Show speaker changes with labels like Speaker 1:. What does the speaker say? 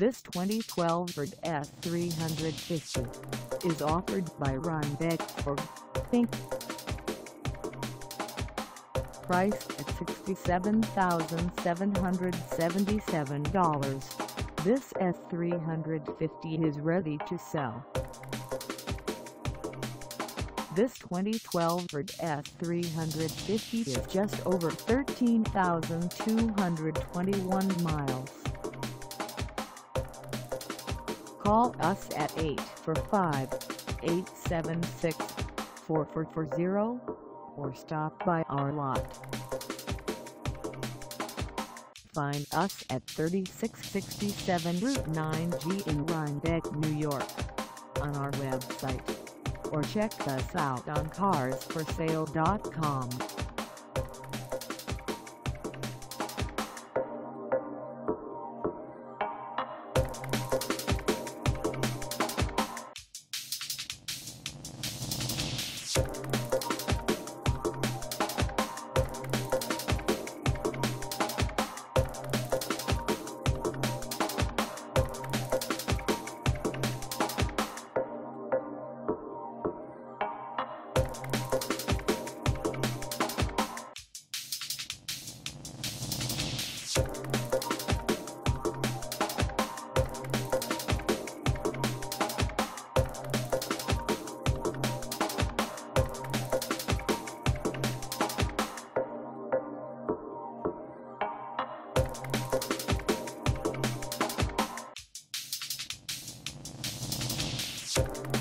Speaker 1: This 2012 Ford F350 is offered by Rhinebeck Ford, Inc. Priced at $67,777, this F350 is ready to sell. This 2012 Ford F350 is just over 13,221 miles. Call us at 845-876-4440 or stop by our lot. Find us at 3667 Route 9G in Rhinebeck, New York on our website or check us out on carsforsale.com.
Speaker 2: Thank